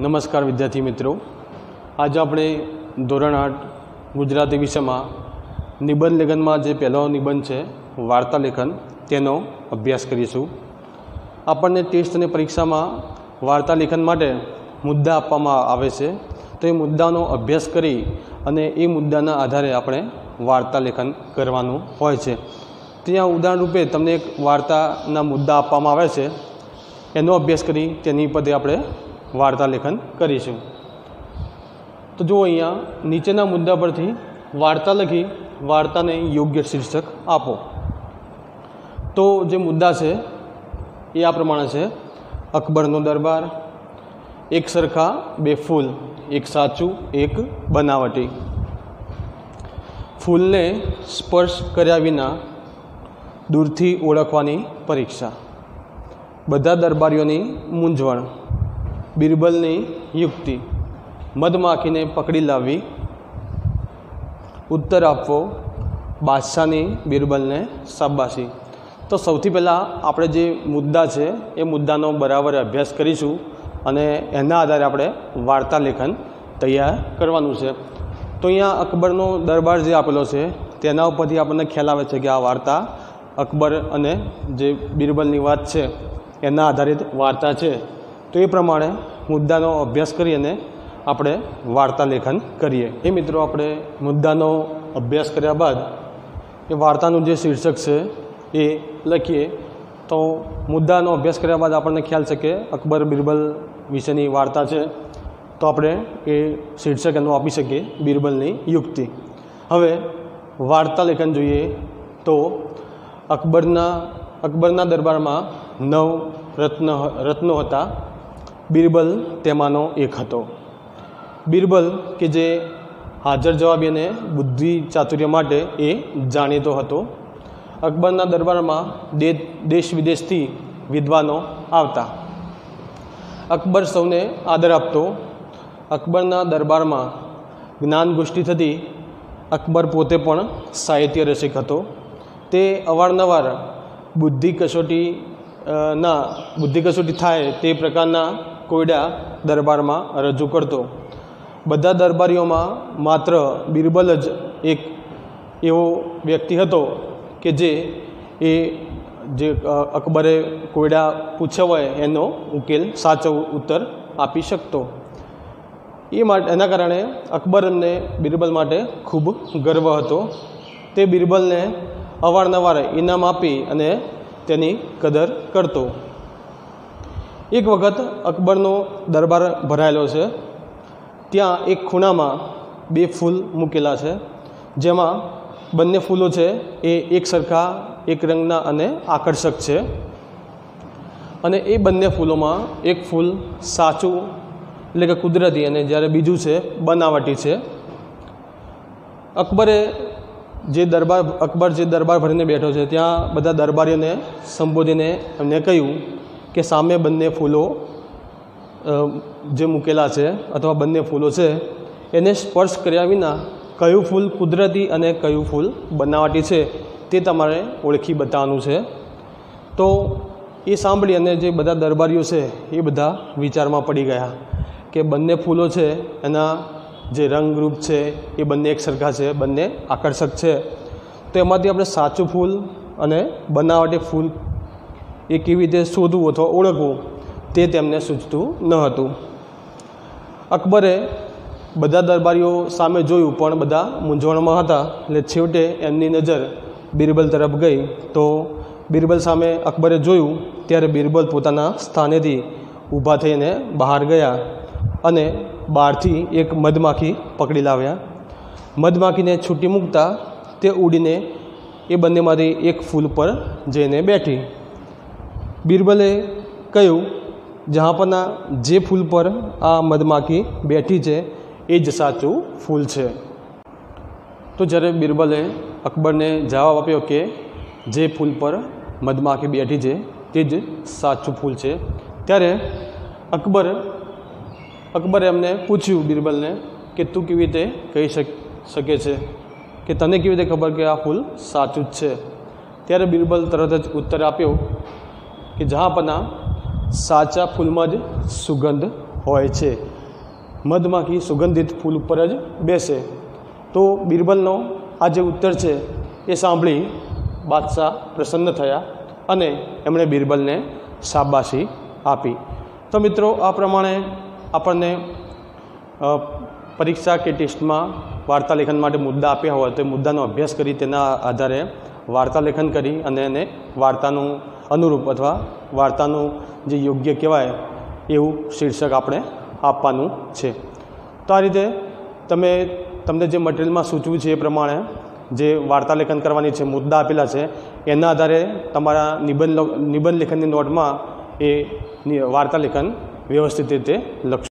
નમસ્કાર વિદ્યાર્થી મિત્રો. આજે આપણે ધોરણ આઠ ગુજરાતી વિષયમાં નિબંધ લેખનમાં જે પહેલો નિબંધ છે, વાર્તા લેખન, તેનો અભ્યાસ કરીશું. આપણને ટેસ્ટ અને પરીક્ષામાં વાર્તા લેખન માટે મુદ્દા આપવામાં આવે છે. તો એ મુદ્દાનો અભ્યાસ કરી અને એ મુદ્દાના આધારે આપણે વાર્તા લેખન કરવાનું હોય છે. ત્યાં ઉદાહરણ રૂપે તમને એક વાર્તાના મુદ્દા આપવામાં આવે છે. એનો અભ્યાસ કરી તેની પદે આપણે વાર્તા લેખન કરીશું. તો જુઓ અહીંયા નીચેના મુદ્દા પરથી વાર્તા લખી વાર્તાને યોગ્ય શીર્ષક આપો. તો જે મુદ્દા છે એ આ પ્રમાણે છે. અકબરનો દરબાર, એક સરખા, બે ફૂલ, એક સાચું, એક બનાવટી. ફૂલને સ્પર્શ કર્યા વિના દૂરથી ઓળખવાની પરીક્ષા. બધા દરબારીઓની મૂંઝવણ. બિરબલની યુક્તિ. મધમાખીને પકડી લાવવી. ઉત્તર આપવો. બાદશાહની બિરબલને શાબાશી. તો સૌથી પહેલાં આપણે જે મુદ્દા છે, એ મુદ્દાનો બરાબર અભ્યાસ કરીશું અને એના આધારે આપણે વાર્તા લેખન તૈયાર કરવાનું છે. તો અહીંયા અકબરનો દરબાર જે આપેલો છે, તેના ઉપરથી આપણને ખ્યાલ આવે છે કે આ વાર્તા અકબર અને જે બિરબલની વાત છે, એના આધારિત વાર્તા છે. તો એ પ્રમાણે મુદ્દાનો અભ્યાસ કરી અને આપણે વાર્તા લેખન કરીએ. એ મિત્રો આપણે મુદ્દાનો અભ્યાસ કર્યા બાદ એ વાર્તાનું જે શીર્ષક છે એ લખીએ. તો મુદ્દાનો અભ્યાસ કર્યા બાદ આપણને ખ્યાલ છે કે અકબર બિરબલ વિશેની વાર્તા છે. તો આપણે એ શીર્ષક એનું આપી શકીએ બિરબલની યુક્તિ. હવે વાર્તા લેખન જોઈએ તો અકબરના અકબરના દરબારમાં નવ રત્ન રત્નો હતા. બિરબલ તેમાંનો એક હતો. બિરબલ કે જે હાજર જવાબી અને બુદ્ધિ ચાતુર્ય માટે એ જાણીતો હતો. અકબરના દરબારમાં દેશ વિદેશથી વિદ્વાનો આવતા. અકબર સૌને આદર આપતો. અકબરના દરબારમાં જ્ઞાન ગોષ્ઠી થતી અકબર પોતે પણ સાહિત્ય રસિક હતો. તે અવારનવાર બુદ્ધિ કસોટી ના, બુદ્ધિ કસોટી થાય તે પ્રકારના કોયડા દરબારમાં રજૂ કરતો. બધા દરબારીઓમાં માત્ર બિરબલ જ એક એવો વ્યક્તિ હતો કે જે એ જે અકબરે કોયડા પૂછ્યા હોય એનો ઉકેલ, સાચો ઉત્તર આપી શકતો. એ માટે એના કારણે અકબર એમને બિરબલ માટે ખૂબ ગર્વ હતો. તે બિરબલને અવારનવાર ઇનામ આપી અને તેની કદર કરતો. એક વખત અકબરનો દરબાર ભરાયેલો છે. ત્યાં એક ખૂણામાં બે ફૂલ મૂકેલા છે. જેમાં બંને ફૂલો છે એ એક સરખા, એક રંગના અને આકર્ષક છે. અને એ બંને ફૂલોમાં એક ફૂલ સાચું, એટલે કે કુદરતી અને જ્યારે બીજું છે, બનાવટી છે. અકબરે જે દરબાર, અકબર જે દરબાર ભરીને બેઠો છે, ત્યાં બધા દરબારીઓને સંબોધીને એમને કહ્યું કે સામે બંને ફૂલો જે મૂકેલા છે અથવા બંને ફૂલો છે, એને સ્પર્શ કર્યા વિના કયું ફૂલ કુદરતી અને કયું ફૂલ બનાવટી છે તે તમારે ઓળખી બતાવવાનું છે. તો એ સાંભળી અને જે બધા દરબારીઓ છે એ બધા વિચારમાં પડી ગયા કે બંને ફૂલો છે, એના જે રંગરૂપ છે એ બંને એક સરખા છે, બંને આકર્ષક છે. તો એમાંથી આપણે સાચું ફૂલ અને બનાવટી ફૂલ એ કેવી રીતે શોધવું અથવા ઓળખવું તે તેમને સૂચતું ન હતું. અકબરે બધા દરબારીઓ સામે જોયું પણ બધા મૂંઝવણમાં હતા. એટલે છેવટે એમની નજર બિરબલ તરફ ગઈ. તો બિરબલ સામે અકબરે જોયું ત્યારે બિરબલ પોતાના સ્થાનેથી ઊભા થઈને બહાર ગયા અને બહારથી એક મધમાખી પકડી લાવ્યા. મધમાખીને છૂટી મૂકતા તે ઉડીને એ બંનેમાંથી એક ફૂલ પર જઈને બેઠી. બિરબલે કહ્યું જહાંપના જે ફૂલ પર આ મધમાખી બેઠી છે, એ જ સાચું ફૂલ છે. તો જ્યારે બિરબલે અકબરને જવાબ આપ્યો કે, જે ફૂલ પર મધમાખી બેઠી છે, તે જ સાચું ફૂલ છે, ત્યારે અકબર, અકબરે એમને પૂછ્યું બિરબલને કે, તું કેવી રીતે કહી શકે છે? કે તને કેવી રીતે ખબર કે આ ફૂલ સાચું જ છે? ત્યારે બિરબલ તરત જ ઉત્તર આપ્યો કે જહાંપના સાચા ફૂલમાં જ સુગંધ હોય છે. મધમાખી સુગંધિત ફૂલ ઉપર જ બેસે. તો બિરબલનો આ જે ઉત્તર છે એ સાંભળી બાદશાહ પ્રસન્ન થયા અને એમણે બિરબલને શાબાશી આપી. તો મિત્રો, આ પ્રમાણે આપણને પરીક્ષા કે ટેસ્ટમાં વાર્તા લેખન માટે મુદ્દા આપ્યા હોય તો મુદ્દાનો અભ્યાસ કરી તેના આધારે વાર્તા લેખન કરી અને એને વાર્તાનું અનુરૂપ અથવા વાર્તાનું જે યોગ્ય કહેવાય એવું શીર્ષક આપણે આપવાનું છે. તો આ રીતે તમે, તમને જે મટિરિયલમાં સૂચવ્યું છે એ પ્રમાણે જે વાર્તા લેખન કરવાની છે, મુદ્દા આપેલા છે, એના આધારે તમારા નિબંધ નિબંધ લેખનની નોટમાં એ વાર્તા લેખન વ્યવસ્થિત રીતે લખશો.